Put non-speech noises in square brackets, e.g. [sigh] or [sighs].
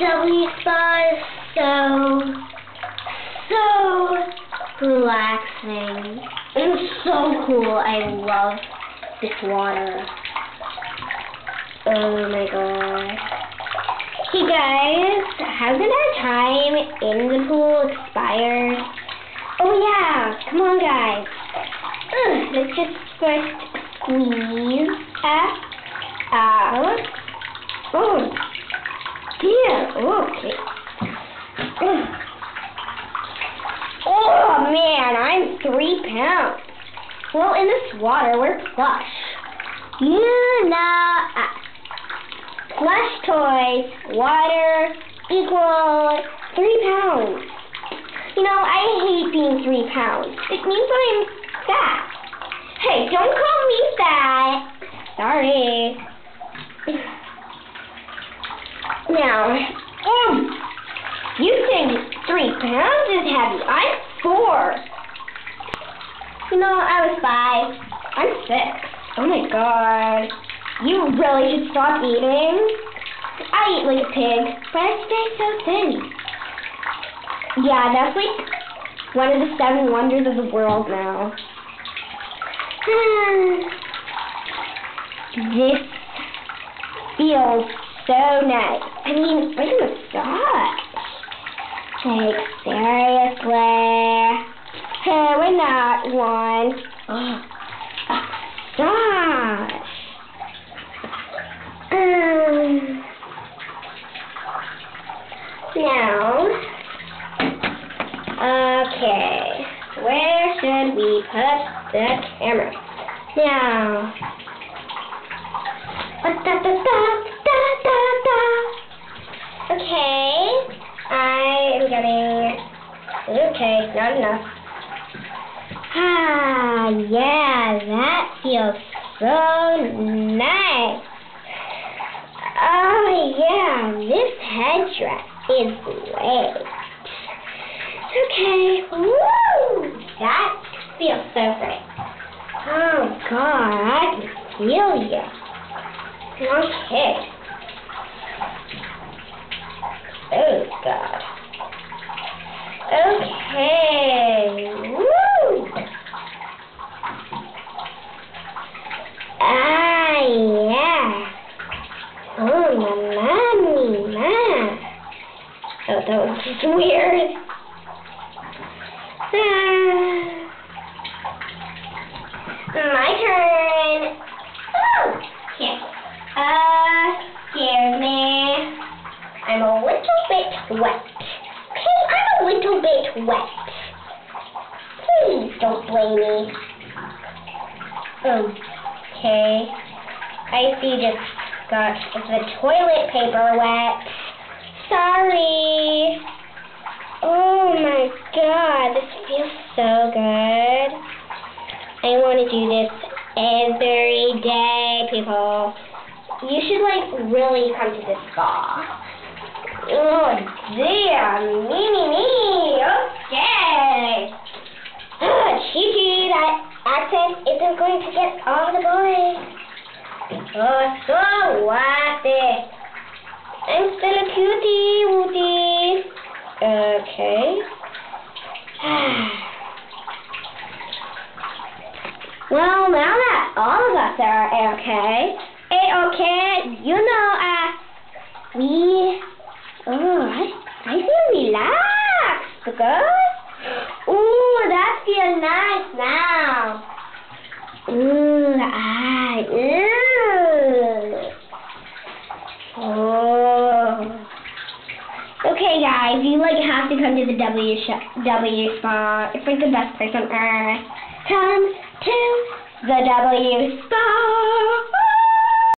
W spa is so, so relaxing. It's so cool. I love this water. Oh my god. Hey guys, hasn't our time in the pool expired? Oh yeah, come on guys. Ugh, let's just first squeeze out. Oh, dear. Okay. Ugh. Oh man, I'm three pounds. Well, in this water, we're plush. You know, uh, plush toys, water equals three pounds. You know, I hate being three pounds. It means I'm fat. Hey, don't call me fat. Sorry. Now, um, you think three pounds is heavy. I'm four. You know, I was five. I'm six. Oh my god. You really should stop eating. I eat like a pig, but I stay so thin. Yeah, that's like one of the seven wonders of the world now. this feels so nice. I mean, like a massage. Like, seriously. Hey, we're not one. Oh, a. Um, now, okay, where should we put the camera? Now, getting, okay, not enough. Ah, yeah, that feels so nice. Oh, yeah, this headdress is great. Okay, woo! That feels so great. Oh, God, I can feel you. Okay. Oh, God. Okay, woo! Ah, yeah. Oh, mamma mia. Oh, that was just weird. [sighs] My turn. Oh, here. Uh, excuse me. I'm a little bit wet. Okay, I'm a little bit wet. Please don't blame me. Okay. I see just got the toilet paper wet. Sorry. Oh my god, this feels so good. I want to do this every day, people. You should like really come to this spa. Oh dear, me me me. Okay. Oh, Chi that accent isn't going to get all the boys. Oh, so what? I'm still cutie, Woody. Okay. well, now that all of us are okay, a-okay, you know, uh, we, oh, I, I feel relaxed, good. Ooh, that feels nice now. Ooh, I, ooh. Oh. Okay, guys, you like have to come to the W W spa. It's like the best place on earth. Come to the W spa.